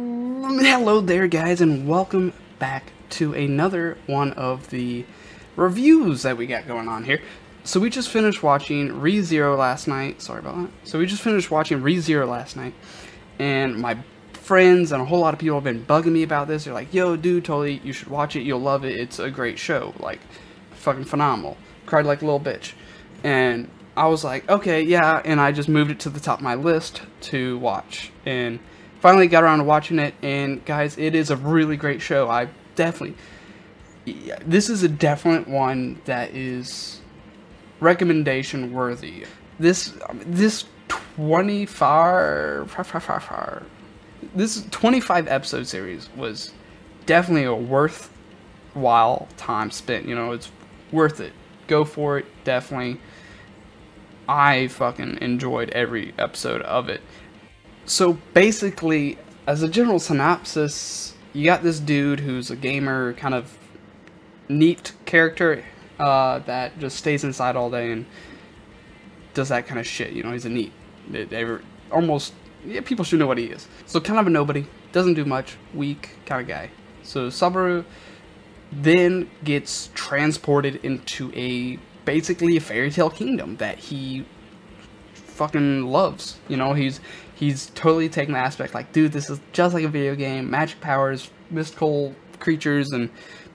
Mm, hello there, guys, and welcome back to another one of the reviews that we got going on here. So we just finished watching ReZero last night. Sorry about that. So we just finished watching ReZero last night, and my friends and a whole lot of people have been bugging me about this. They're like, "Yo, dude, totally, you should watch it. You'll love it. It's a great show. Like, fucking phenomenal." Cried like a little bitch, and I was like, "Okay, yeah," and I just moved it to the top of my list to watch, and finally got around to watching it. And guys, it is a really great show. I definitely, this is a definite one that is recommendation worthy. This um, this 25 this 25 episode series was definitely a worthwhile time spent. You know, it's worth it. Go for it, definitely. I fucking enjoyed every episode of it. So basically, as a general synopsis, you got this dude who's a gamer, kind of neat character uh, that just stays inside all day and does that kind of shit. You know, he's a neat, they almost yeah, people should know what he is. So kind of a nobody, doesn't do much, weak kind of guy. So Subaru then gets transported into a basically a fairy tale kingdom that he fucking loves. You know, he's he's totally taking the aspect like, dude, this is just like a video game, magic powers, mystical creatures and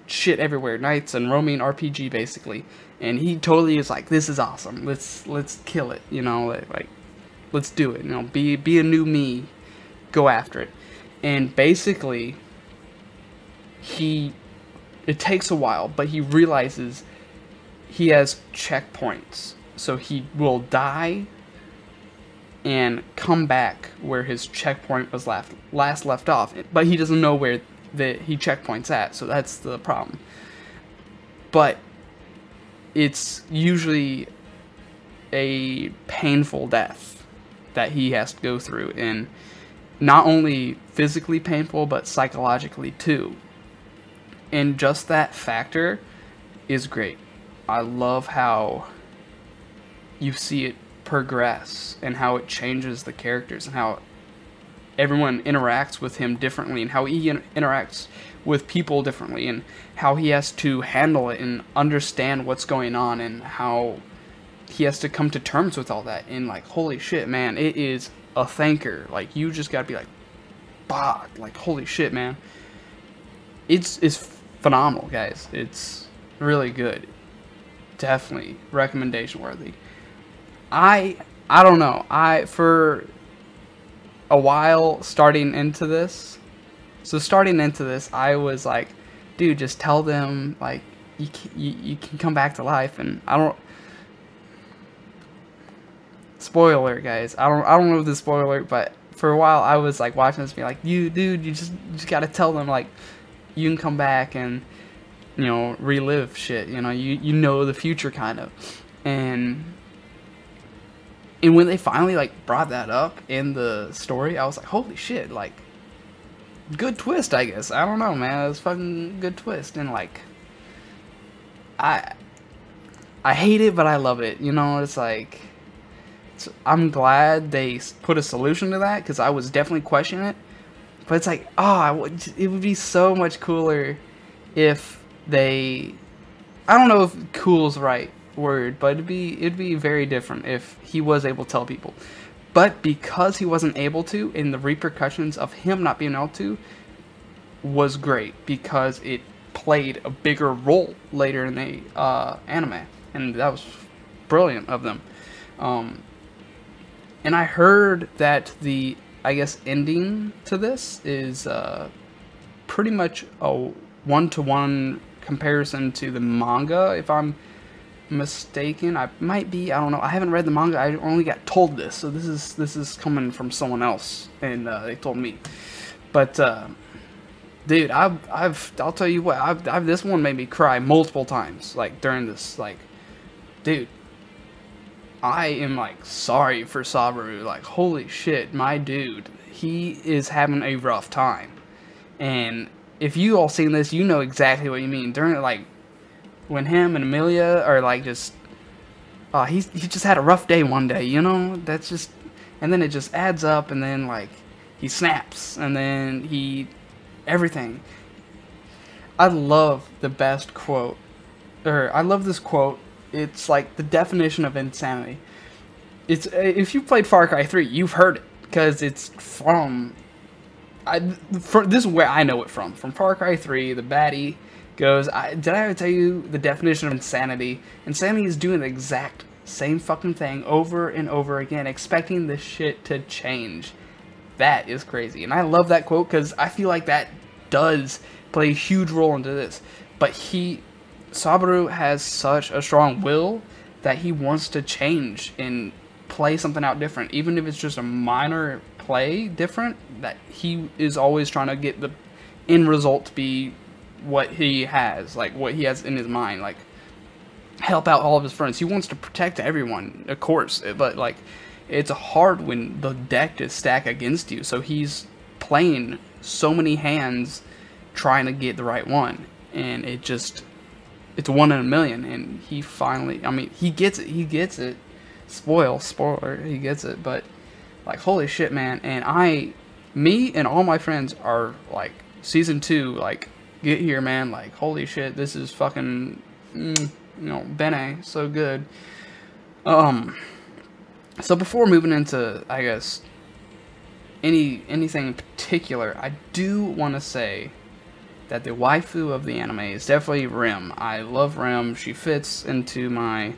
shit everywhere, knights and roaming RPG basically. And he totally is like, this is awesome. Let's let's kill it. You know, like, like let's do it. You know, be be a new me, go after it. And basically, he it takes a while, but he realizes he has checkpoints. So he will die and come back where his checkpoint was last last left off, but he doesn't know where that he checkpoints at. So that's the problem. But it's usually a painful death that he has to go through and not only physically painful but psychologically too and just that factor is great i love how you see it progress and how it changes the characters and how everyone interacts with him differently and how he in- interacts with people differently and how he has to handle it and understand what's going on and how he has to come to terms with all that. And like holy shit man it is a thinker. Like you just gotta be like bah like holy shit man. It's it's phenomenal guys. It's really good. Definitely recommendation worthy i i don't know i for a while starting into this so starting into this i was like dude just tell them like you can, you, you can come back to life and i don't spoiler, guys. I don't I don't know the spoiler, but for a while I was like watching this, be like, you dude, you just you just gotta tell them like you can come back and you know relive shit. You know, you you know the future kind of, and and when they finally like brought that up in the story, I was like, holy shit, like good twist, I guess. I don't know, man. It was fucking good twist, and like I I hate it, but I love it. You know, it's like I'm glad they put a solution to that because I was definitely questioning it. But it's like, oh, it would be so much cooler if they. I don't know if cool's right word, but it'd be it'd be very different if he was able to tell people. But because he wasn't able to, and the repercussions of him not being able to was great because it played a bigger role later in the uh, anime, and that was brilliant of them. Um, and I heard that the, I guess, ending to this is uh, pretty much a one to one comparison to the manga, if I'm mistaken. I might be. I don't know. I haven't read the manga. I only got told this, so this is this is coming from someone else, and uh, they told me. But uh, dude, I've I've I'll tell you what. I've, I've this one made me cry multiple times, like during this. Like, dude, I am like sorry for Subaru. Like, holy shit, my dude, he is having a rough time. And if you all seen this, you know exactly what you mean. During like when him and Emilia are like just, uh, he's he just had a rough day one day. You know, that's just, and then it just adds up, and then like he snaps, and then he everything. I love the best quote, or I love this quote. It's like the definition of insanity. It's if you played Far Cry 3, you've heard it because it's from. I for, this is where I know it from. From Far Cry 3, the baddie goes. I, did I ever tell you the definition of insanity? Insanity is doing the exact same fucking thing over and over again, expecting this shit to change. That is crazy, and I love that quote because I feel like that does play a huge role into this. But he, Subaru has such a strong will that he wants to change and play something out different, even if it's just a minor play different. That he is always trying to get the end result to be what he has, like what he has in his mind, like help out all of his friends. He wants to protect everyone, of course, but like it's hard when the deck is stacked against you. So he's playing so many hands trying to get the right one, and it just it's one in a million. And he finally, I mean, he gets it. He gets it. Spoil, spoiler, he gets it. But like, holy shit, man! And I, me, and all my friends are like season two, like get here, man! Like, holy shit, this is fucking, mm, you know, Bene, so good. Um. So before moving into, I guess, any anything in particular, I do want to say that the waifu of the anime is definitely Rem. I love Rem. She fits into my,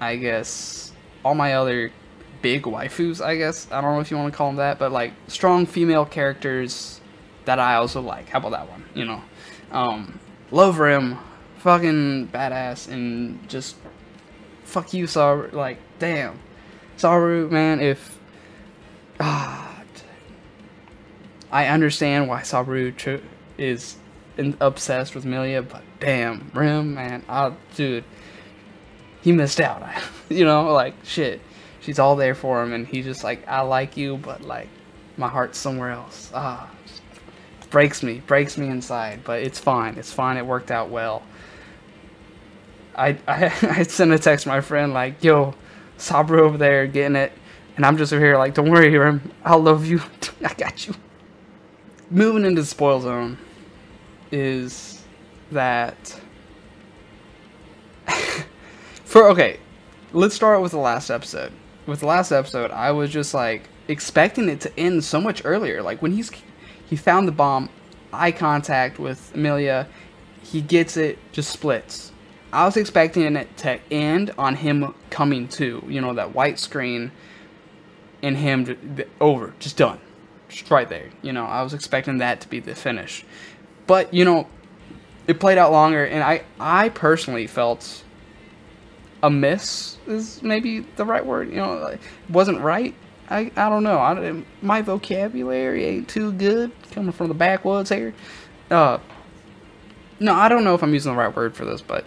I guess, all my other big waifus, I guess. I don't know if you want to call them that, but like strong female characters that I also like. How about that one? You know, um, love Rem, fucking badass, and just fuck you, Saru. Like, damn, Saru, man. If ah, I understand why Saru is in, obsessed with Milia, but damn, Rem, man, I, dude, he missed out. you know, like shit. She's all there for him, and he's just like, I like you, but like, my heart's somewhere else. Ah, breaks me, breaks me inside, but it's fine. It's fine. It worked out well. I I, I sent a text to my friend like, yo, Subaru over there getting it, and I'm just over here like, don't worry, Rem, I love you. I got you. Moving into the spoil zone is that for okay, let's start with the last episode. With the last episode, I was just like expecting it to end so much earlier. Like when he's he found the bomb, eye contact with Emilia. he gets it, just splits. I was expecting it to end on him coming to, you know, that white screen, and him over, just done, just right there. You know, I was expecting that to be the finish, but you know, it played out longer, and I, I personally felt a miss is maybe the right word. You know, it wasn't right. I, I don't know. I, my vocabulary ain't too good coming from the backwoods here. Uh, no, I don't know if I'm using the right word for this, but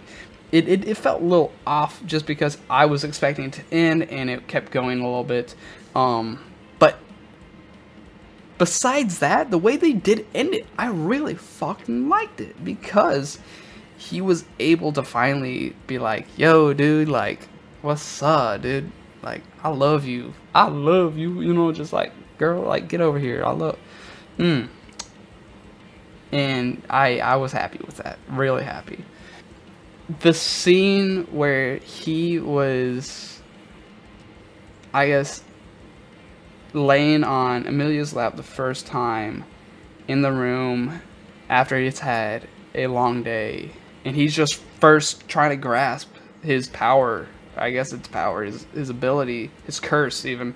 it, it, it felt a little off just because I was expecting it to end and it kept going a little bit. Um, but besides that, the way they did end it, I really fucking liked it because he was able to finally be like, yo, dude, like, what's up, dude? Like, I love you. I love you. You know, just like, girl, like, get over here. I love. Mm. And I I was happy with that. Really happy the scene where he was, I guess, laying on Emilia's lap the first time in the room after he's had a long day, and he's just first trying to grasp his power. I guess it's power, his his ability, his curse, even.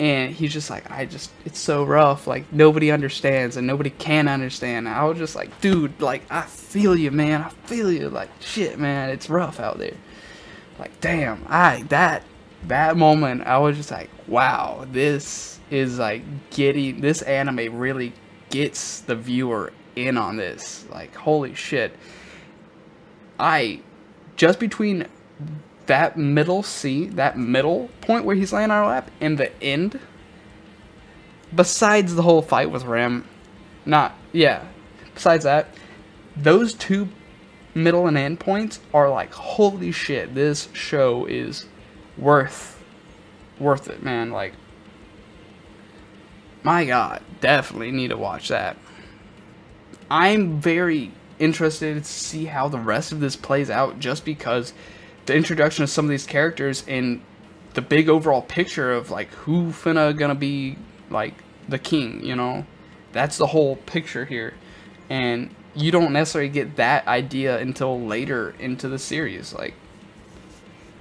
And he's just like i just it's so rough like nobody understands and nobody can understand. I was just like dude like i feel you man i feel you like shit man it's rough out there. Like damn i that that moment i was just like wow this is like getting this anime really gets the viewer in on this. Like holy shit. I just between that middle C, that middle point where he's laying on our lap, and the end, besides the whole fight with Ram, not, yeah, besides that, those two middle and end points are like, holy shit, this show is worth, worth it, man. Like, my god, definitely need to watch that. I'm very interested to see how the rest of this plays out just because the introduction of some of these characters and the big overall picture of like who finna gonna be like the king, you know? That's the whole picture here. And you don't necessarily get that idea until later into the series. Like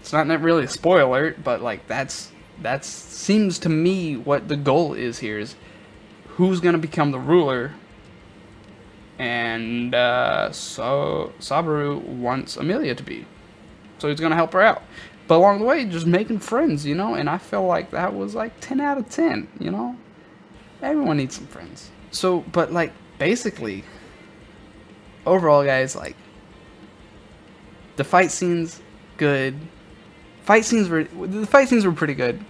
it's not really a spoiler, but like that's that seems to me what the goal is here is who's gonna become the ruler and uh, so Subaru wants Emilia to be. So he's gonna help her out. But along the way, just making friends, you know, and I feel like that was like 10 out of 10, you know? Everyone needs some friends. So, but like, basically, overall, guys, like, the fight scenes, good. Fight scenes were, the fight scenes were pretty good.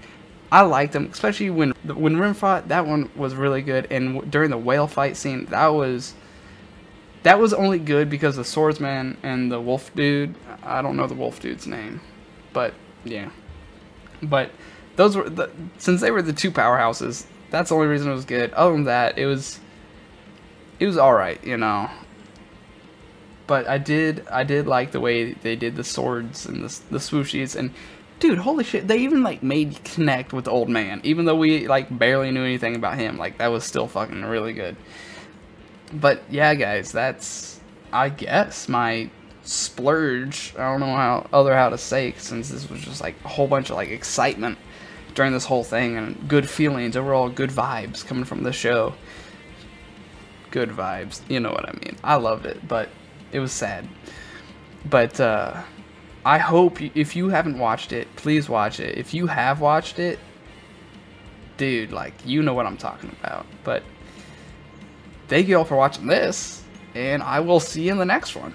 I liked them, especially when, when Rem fought, that one was really good. And during the whale fight scene, that was, that was only good because the swordsman and the wolf dude, I don't know the wolf dude's name, but yeah. But those were the, since they were the two powerhouses, that's the only reason it was good. Other than that, it was it was all right, you know. But I did I did like the way they did the swords and the the swooshies and dude, holy shit, they even like made connect with the old man even though we like barely knew anything about him. Like that was still fucking really good but yeah, guys, that's I guess my splurge. I don't know how other how to say since this was just like a whole bunch of like excitement during this whole thing and good feelings, overall good vibes coming from the show. Good vibes, you know what I mean. I loved it, but it was sad. But uh, I hope if you haven't watched it, please watch it. If you have watched it, dude, like you know what I'm talking about. But Thank you all for watching this, and I will see you in the next one.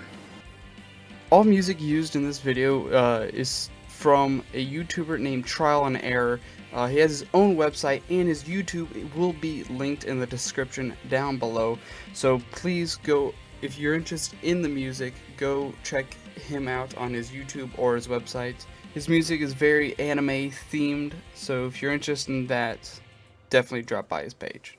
All music used in this video uh, is from a YouTuber named Trial and Error. Uh, he has his own website and his YouTube will be linked in the description down below. So please go, if you're interested in the music, go check him out on his YouTube or his website. His music is very anime themed, so if you're interested in that, definitely drop by his page.